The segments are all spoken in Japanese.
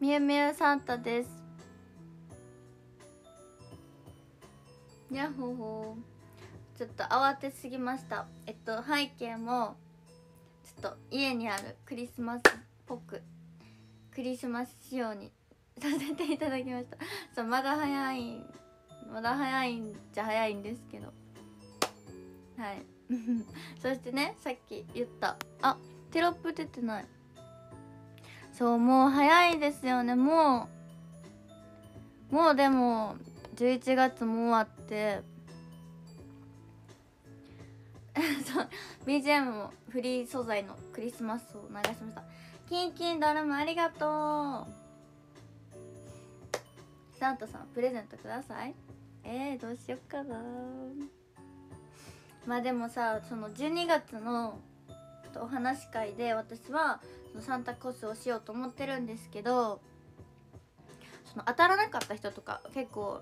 みゆみゆサンタです。やっほほちょっと慌てすぎました。えっと背景もちょっと家にあるクリスマスっぽくクリスマス仕様にさせていただきました。そうまだ早いまだ早いんじゃ早いんですけど。はい。そしてねさっき言った。あテロップ出てない。そうもう早いですよね。もうもうでも11月も終わって。そう BGM もフリー素材のクリスマスを流しました。キンキンドラムありがとう。サンタさんプレゼントください。えー、どうしよっかな。まあでもさその12月のお話会で私はサンタコスをしようと思ってるんですけどその当たらなかった人とか結構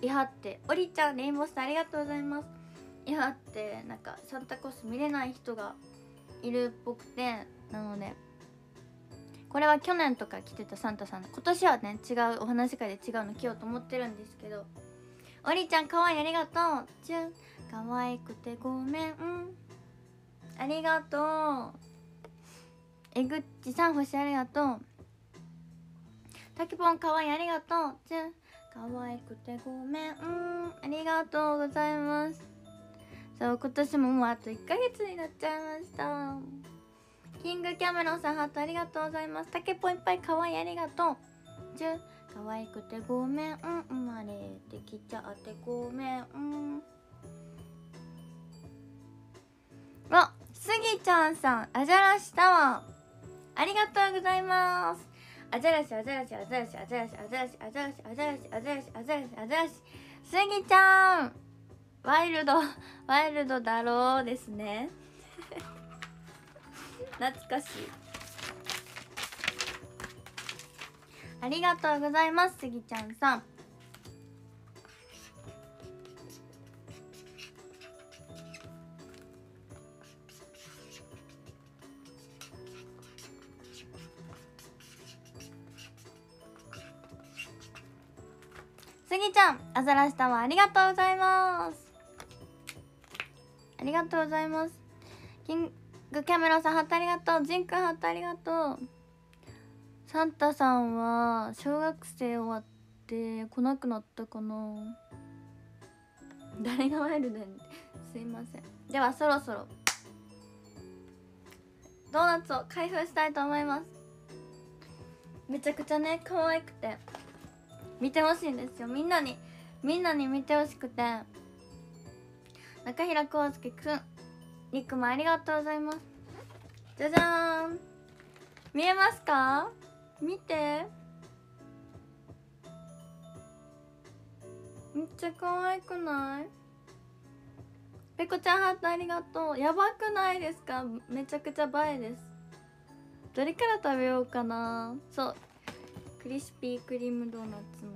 いはって「おりちゃんレインボースターありがとうございます」いはってなんかサンタコス見れない人がいるっぽくてなのでこれは去年とか来てたサンタさん今年はね違うお話会で違うの着ようと思ってるんですけどおりちゃんかわいいありがとう。チュン。かわいくてごめん。ありがとう。えぐっちさん星ありがとう。たけぽんかわいいありがとう。チュンかわいくてごめん。ありがとうございます。そう今年ももうあと1ヶ月になっちゃいました。キングキャメロンさんハートありがとうございます。たけぽんいっぱいかわいいありがとう。チュン可愛くてごめん、うん生まれてきちゃってごめん、うん。あ、スギちゃんさん、アジャラシタワー。ありがとうございます。アザラシ、アザラシ、アザラシ、アザラシ、アザラシ、アザラシ、アザラシ、アザラシ、アザラシ、アザラシ。スギちゃん。ワイルド、ワイルドだろうですね。懐かしい。ありがとうございますスギちゃんさんスギちゃんアザラシタワーありがとうございます。ありがとうございます。キングキャメロンさんハットありがとう。ジンくんハットありがとう。サンタさんは小学生終わって来なくなったかな。誰がワイルドにすいません。ではそろそろ。ドーナツを開封したいと思います。めちゃくちゃね可愛くて。見てほしいんですよ。みんなにみんなに見てほしくて。中平康介くんニックもありがとうございます。じゃじゃーん。見えますか？見て。めっちゃ可愛くない？ペコちゃんハートありがとう。やばくないですか？めちゃくちゃ映えです。どれから食べようかな？そうクリスピークリームドーナツの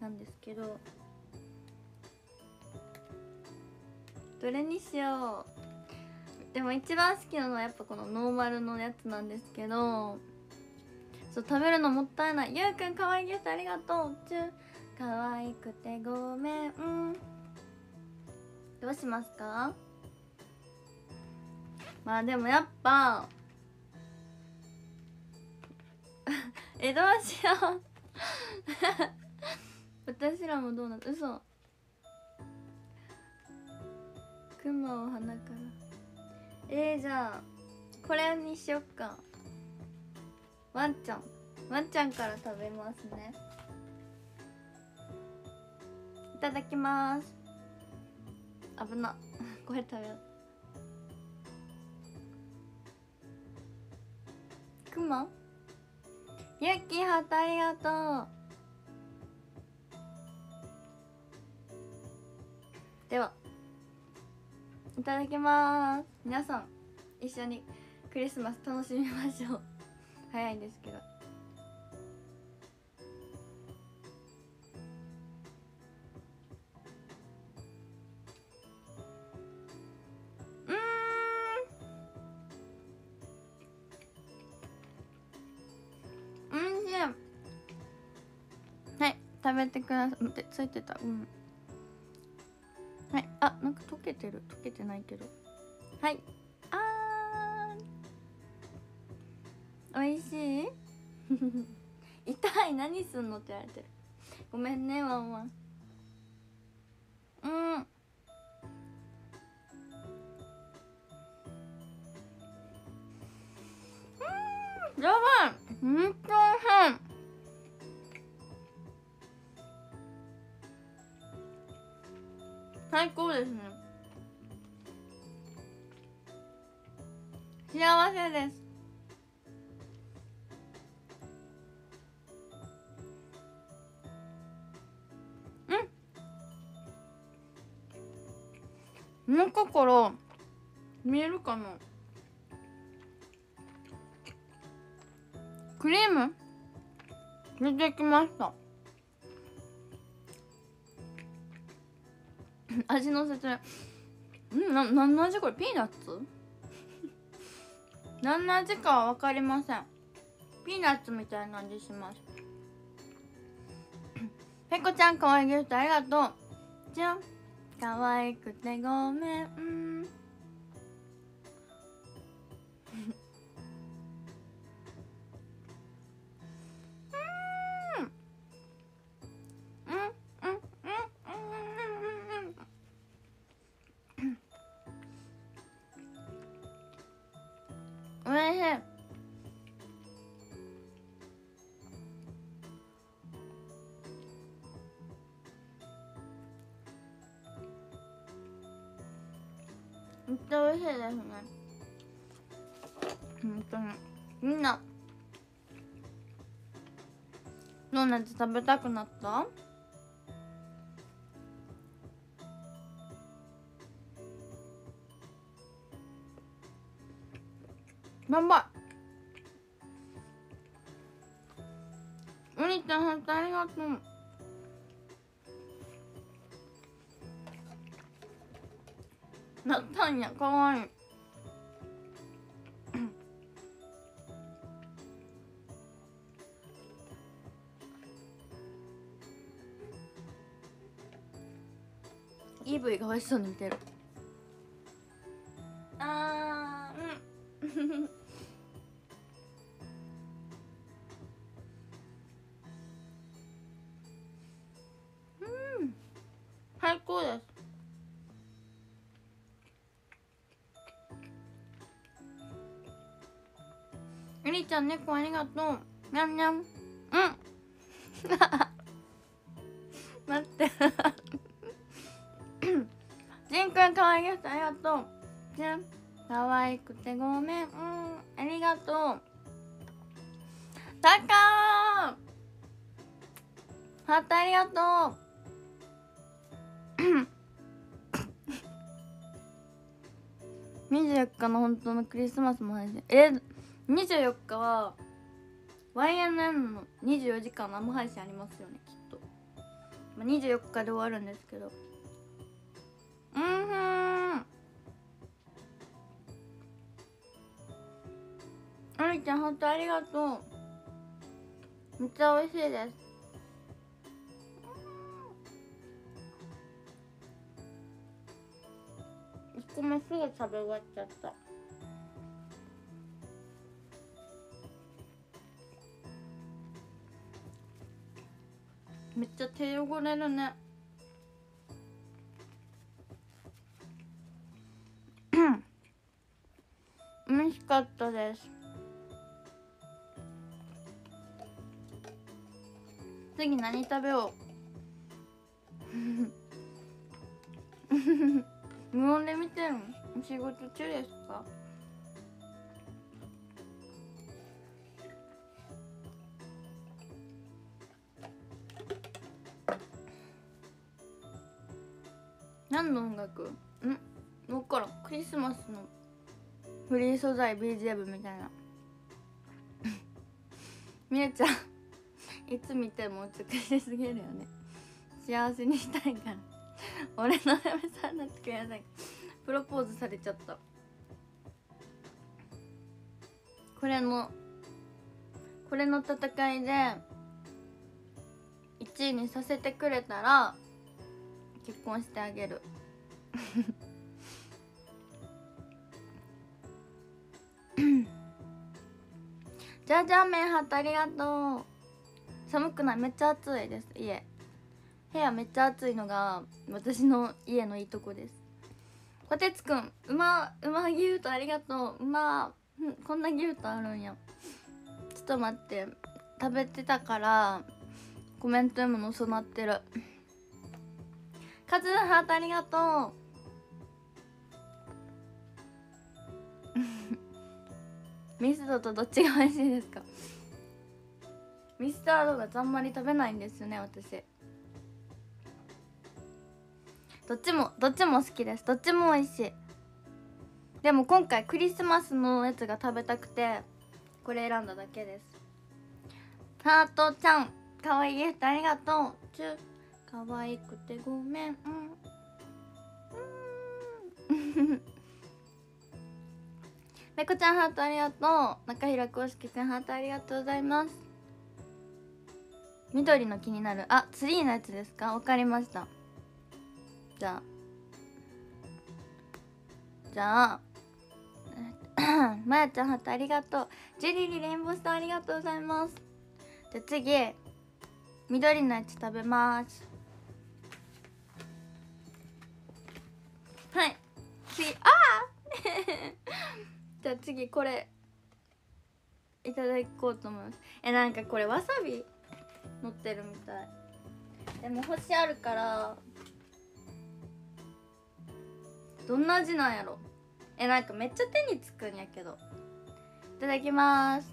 なんですけどどれにしよう。でも一番好きなのはやっぱこのノーマルのやつなんですけどそう食べるのもったいない。ゆうくんかわいいギフトありがとう。ちゅかわいくてごめん。どうしますか？まあでもやっぱ えどうしよう。私らもどうなった？嘘。雲を鼻から。えー、じゃあこれにしよっか。ワンちゃん。ワンちゃんから食べますね。いただきます。危な。これ食べよう。くまゆっきはたありがとう。ではいただきます。皆さん一緒にクリスマス楽しみましょう。早いんですけど。べてついてた。うん。はい。あなんか溶けてる。溶けてないけど。はい。あーおいしい？痛い。何すんのって言われてる。ごめんねワンワン。うん。やばい。ほんと変最高ですね。幸せです。うん。中から見えるかな。クリーム？出てきました。味の説明んな何の味これ？ピーナッツ？何の味かは分かりません。ピーナッツみたいな味します。ペコちゃんかわいいギフトありがとう。じゃん。可愛くてごめん。いですね。本当に。みんな。ドーナツ食べたくなった？やばいお兄ちゃん本当ありがとう。なったんやかわいい。イーブイが美味しそうに見てる。ゆりちゃん猫ありがとう。にゃんにゃんうん。待って。じんくんかわいいですありがとう。じゃんかわいくてごめん。うん。ありがとう。たかー。ハートありがとう。24日の本当のクリスマスも配信え？24日は YNN の24時間生配信ありますよねきっと、まあ、24日で終わるんですけど。うんふん。ありちゃん本当ありがとう。めっちゃ美味しいです。1個目すぐ食べ終わっちゃった。めっちゃ手汚れるね。美味しかったです。次何食べよう。無音で見てるの。仕事中ですか？クリスマスのフリー素材 BGM みたいな。みえちゃんいつ見ても美しすぎるよね。幸せにしたいから。俺の嫁さんになってください。プロポーズされちゃった。これのこれの戦いで1位にさせてくれたら結婚してあげる。じゃじゃ麺ハートありがとう。寒くない？めっちゃ暑いです。家。部屋めっちゃ暑いのが私の家のいいとこです。こてつくん馬馬牛とありがとう。馬こんな牛とあるんや。ちょっと待って。食べてたからコメント読むの遅なってる。カズハートありがとう。ミスドとどっちが美味しいですか？ミスタードがあんまり食べないんですよね私。どっちもどっちも好きです。どっちも美味しい。でも今回クリスマスのやつが食べたくてこれ選んだだけです。ハートちゃんかわいいギフトありがとう。チュかわいくてごめん。うん。めこちゃんハートありがとう。中平公式くんハートありがとうございます。緑の気になる。あツリーのやつですか？わかりました。じゃあ。じゃあ。まやちゃんハートありがとう。ジュリリレインボースターありがとうございます。じゃあ次。緑のやつ食べます。はい。次。ああ じゃあ次これいただこうと思います。えなんかこれわさび乗ってるみたい。でも星あるからどんな味なんやろ。えなんかめっちゃ手につくんやけど。いただきます。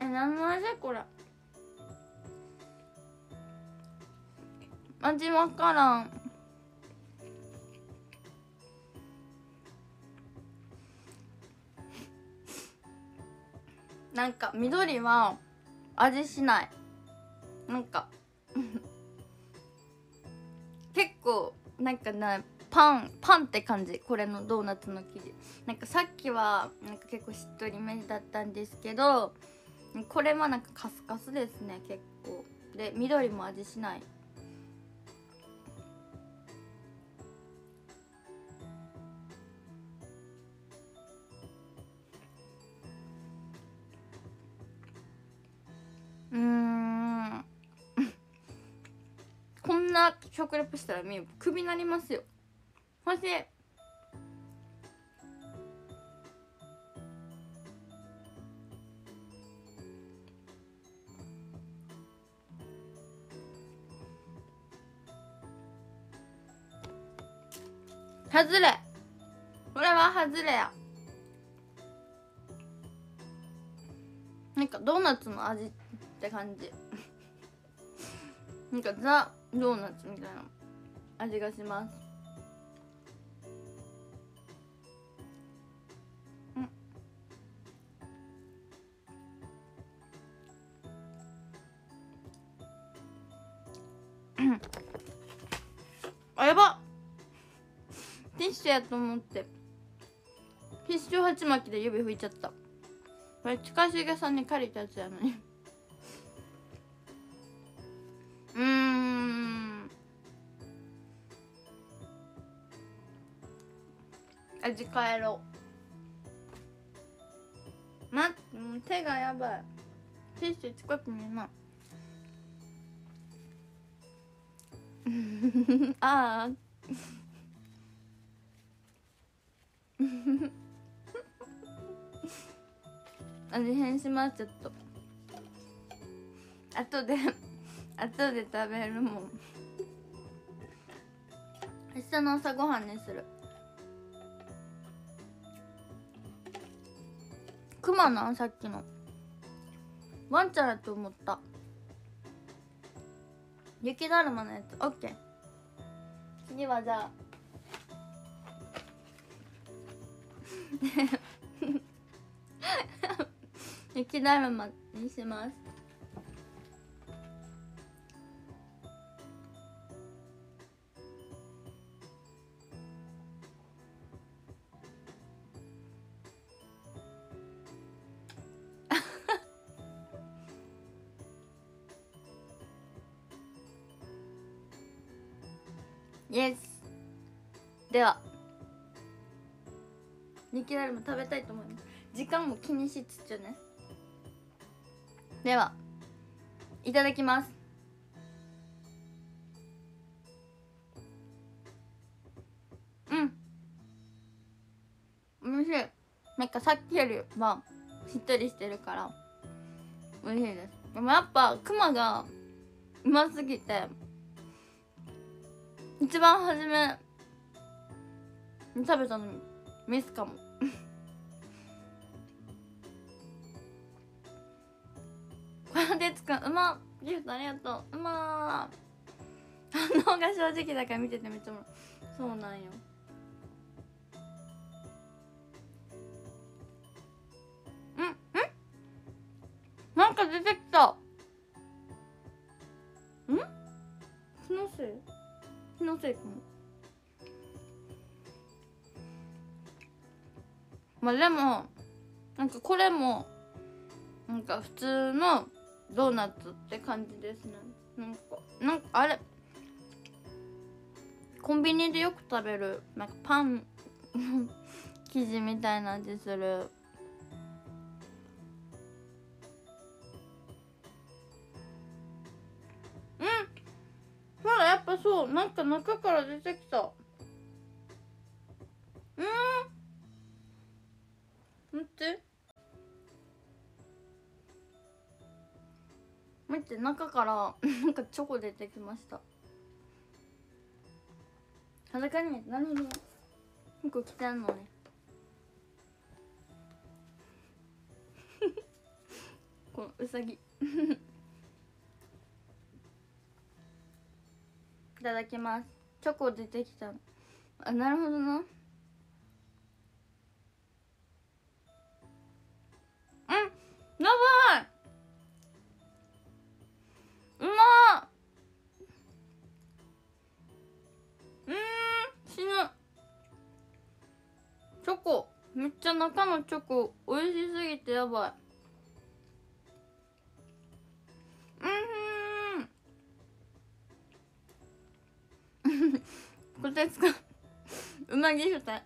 え何の味これ。味わからん。なんか緑は味しない。なんか 結構なんかねパンパンって感じ。これのドーナツの生地。なんかさっきはなんか結構しっとりめだったんですけどこれはなんかカスカスですね結構。で緑も味しない。食レポしたらみクビになりますよ。欲しい外れ。これは外れや。なんかドーナツの味って感じ。なんかザ・ドーナツみたいな味がします。あやば。ティッシュやと思って。ティッシュ鉢巻きで指拭いちゃった。これ近重さんに借りたやつやのに。味変えろまもう手がやばい。ティッシュ近くにな。い ああ 味変しますちょっと後で後で食べるもん。明日の朝ごはんにする。クマなん？さっきの。ワンちゃんだと思った。雪だるまのやつ。オッケー。次はじゃあ。雪だるまにします。イエスでは雪だるま食べたいと思います。時間も気にしつつね。では。いただきます。うん。おいしい。なんかさっきよりはしっとりしてるから美味しいです。でもやっぱクマがうますぎて一番初めに食べたのミスかも。これでつくんうまギフトありがとう。うま反応が正直だから見ててめっちゃおもろそうなんよ。気のせいかもまあでもなんかこれもなんか普通のドーナツって感じですねなんかなんかあれコンビニでよく食べるなんかパン生地みたいな味するそう。なんか中から出てきた。うん。待って。待って中からなんかチョコ出てきました。裸になるほど服着てんのね。このうさぎただきます。チョコ出てきた。あなるほどな。うんやばい。うまっ。うーん死ぬ。チョコ。めっちゃ中のチョコ。美味しすぎてやばい。うんこてつくんうまぎふた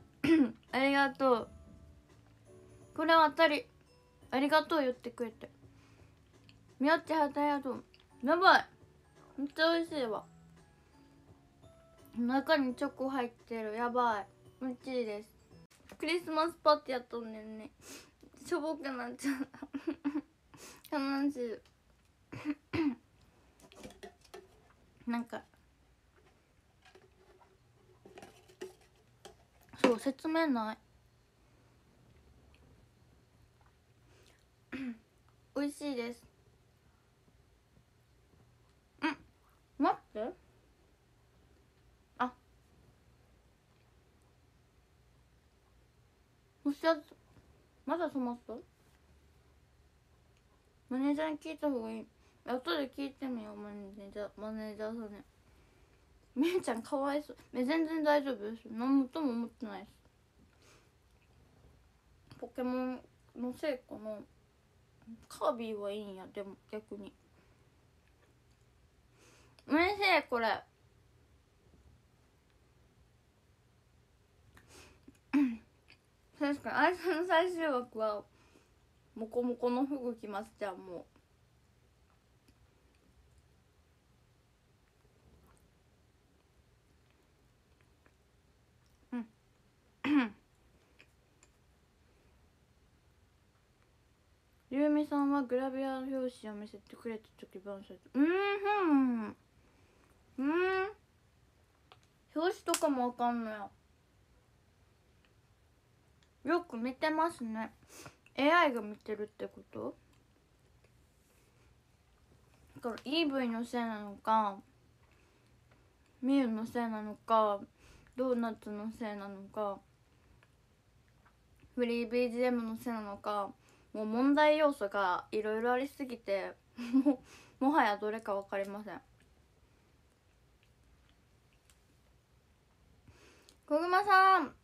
ありがとう。これは当たり。ありがとう言ってくれて。みよっちはたありがと。うやばい。めっちゃ美味しいわ。中にチョコ入ってる。やばい。めっちいです。クリスマスパーティーやっとんねんね。しょぼくなっちゃう。悲しい。なんかそう説明ない。美味しいです。うん。待って。あ。もしやまだ染まったマネージャーに聞いた方がいい。後で聞いてみよう。マネージャーマネージャーさんに。みゆちゃんかわいそう。全然大丈夫です。何とも思ってないです。ポケモンのせいかな。カービィはいいんや。でも逆に。おいしいこれ。確かにあいつの最終枠はモコモコの服着ます。じゃあもううんゆうみさんはグラビアの表紙を見せてくれた時バンされたうんふん。うん。表紙とかもわかんない。よく見てますね。AI が見てるってこと？だから EV のせいなのかみゆのせいなのかドーナツのせいなのかフリー BGM のせいなのかもう問題要素がいろいろありすぎてももはやどれか分かりません。こぐまさん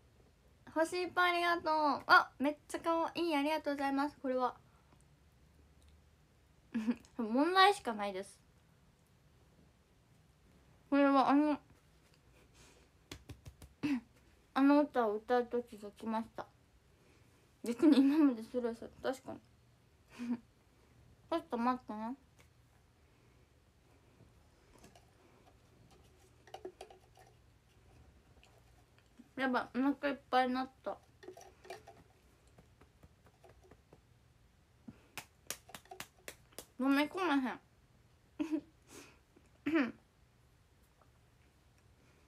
星いっぱいありがとう。あめっちゃかわいいありがとうございます。これは。問題しかないです。これはあの あの歌を歌う時が来ました。逆に今までスルーされ確かに。ちょっと待ってね。やばいお腹いっぱいになった。飲み込めへん。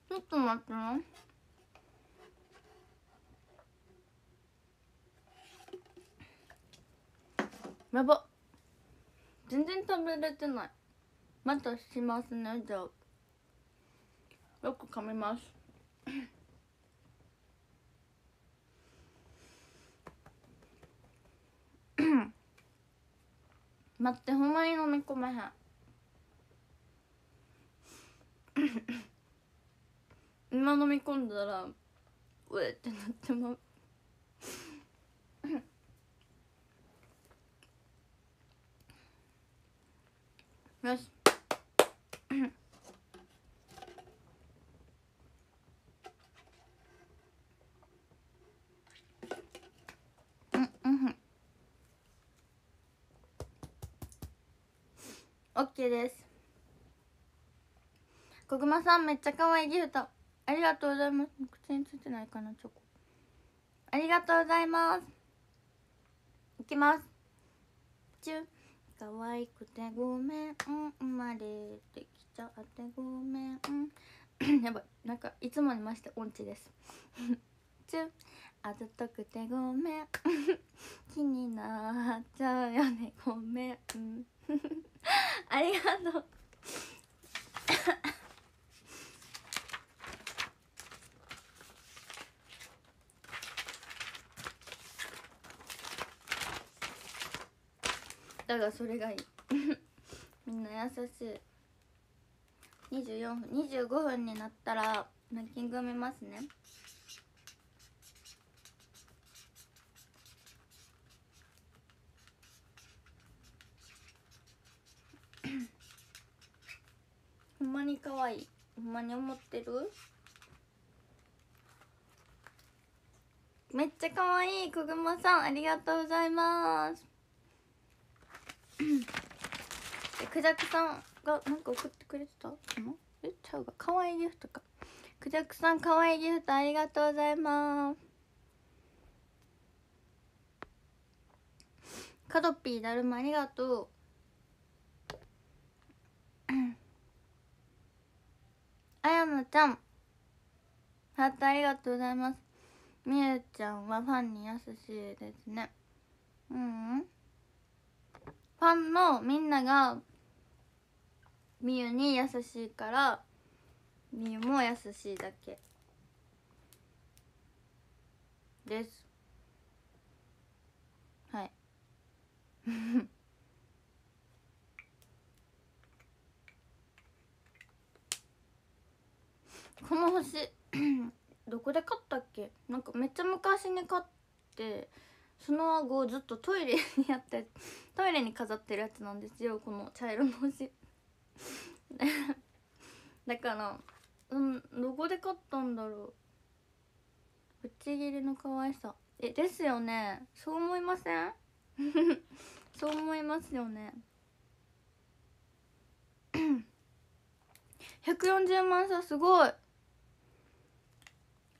ちょっと待ってなやば。全然食べれてない。またしますねじゃあ。よく噛みます。待ってほんまに飲み込めへん。今飲み込んだらうえってなってまう。よし。うんうんオッケーです。こぐまさんめっちゃ可愛い。ギフトありがとうございます。口についてないかなチョコ。ありがとうございます。いきます。チュ可愛くてごめん生まれてきちゃってごめん。やばい。なんかいつもにまして音痴です。チュあずとくてごめん。気になっちゃうよね。ごめん。ありがとう。だがそれがいい。みんな優しい。24分25分になったらランキング見ますね。ほんまに可愛い。ほんまに思ってる？めっちゃ可愛い。こぐまさんありがとうございますえクジャクさんがなんか送ってくれてた？の？え？ちゃうが可愛いギフトか。クジャクさん可愛いギフトありがとうございます。カドピーだるまありがとう。あやのちゃんハートありがとうございます。みゆちゃんはファンに優しいですね。うん。ファンのみんながみゆに優しいからみゆも優しいだけ。です。はい。この星 どこで買ったっけ？なんかめっちゃ昔に買ってその後ずっとトイレにやってトイレに飾ってるやつなんですよこの茶色の星。だからうんどこで買ったんだろう。ぶっちぎりの可愛さ。えですよね。そう思いません？そう思いますよね。140万差すごい。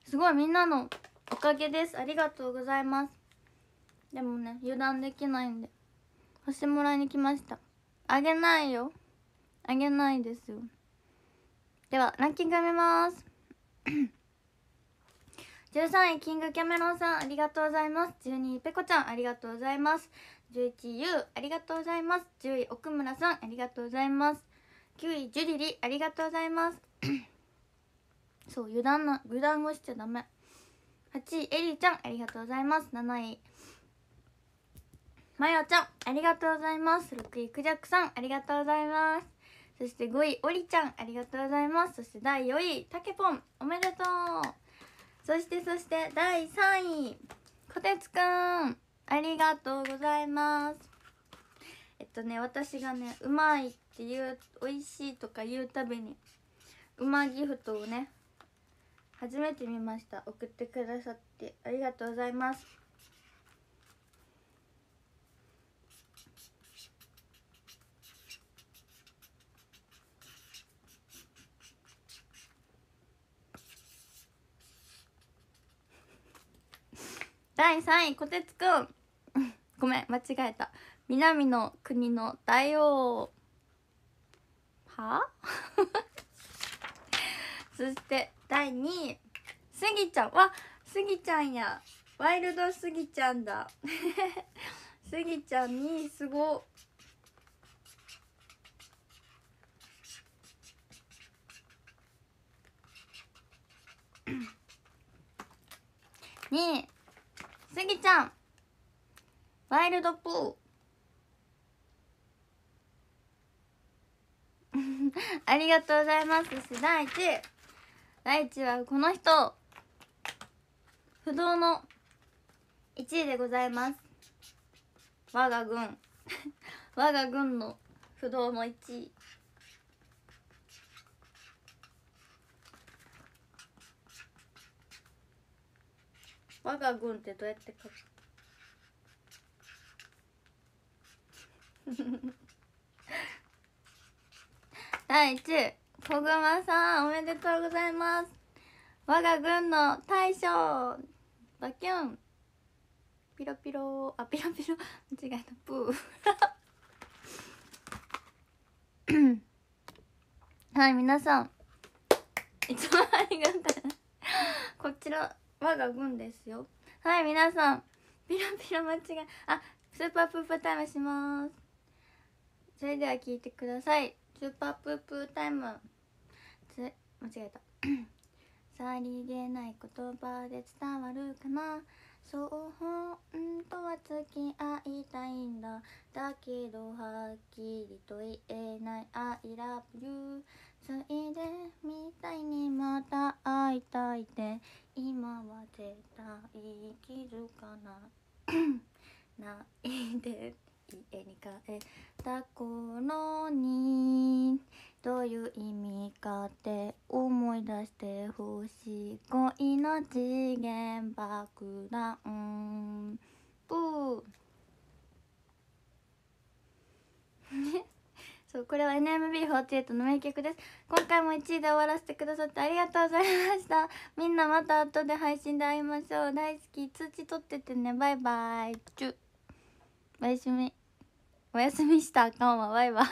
すごいみんなのおかげです。ありがとうございます。でもね油断できないんで星もらいに来ました。あげないよ。あげないですよ。ではランキング見ます。13位キングキャメロンさんありがとうございます。12位ペコちゃんありがとうございます。11位ゆうありがとうございます。10位奥村さんありがとうございます。9位ジュリリありがとうございます。そう油断な油断をしちゃダメ。8位エリーちゃんありがとうございます。7位まよちゃんありがとうございます。6位クジャクさんありがとうございます。そして5位おりちゃんありがとうございます。そして第4位たけぽんおめでとう。そしてそして第3位こてつくんありがとうございます。えっとね私がねうまいっていう美味しいとか言うたびにうまギフトをね初めて見ました。送ってくださってありがとうございます。第3位こてつくん。ごめん間違えた。南の国の大王。は？そして第2位。スギちゃん。わスギちゃんや。ワイルドスギちゃんだ。スギちゃんにすご。2位スギちゃん。ワイルドプー。ありがとうございます。そして第1位第1位はこの人。不動の1位でございます。我が軍。我が軍の不動の1位。我が軍ってどうやって書く？第1位小熊さんおめでとうございます。我が軍の大将バキュン。ピロピロ。あピロピロ。間違えた。プー。はい皆さん。いつもありがとう。こちら我が軍ですよ。はい皆さん。ピロピロ間違えあスーパープープータイムします。それでは聞いてください。スーパープープータイム。つ間違えた。さりげない言葉で伝わるかな。そう本当は付き合いたいんだ。だけどはっきりと言えない。I love you ついでみたいにまた会いたいって。今は絶対気づかな？い ないで家に帰った頃にどういう意味かって思い出してほしい。恋の次元爆弾プー。そうこれは NMB48 の名曲です。今回も1位で終わらせてくださってありがとうございました。みんなまた後で配信で会いましょう。大好き。通知取っててね。バイバイ。チュおやすみ。おやすみした。あかんわ。バイバイ。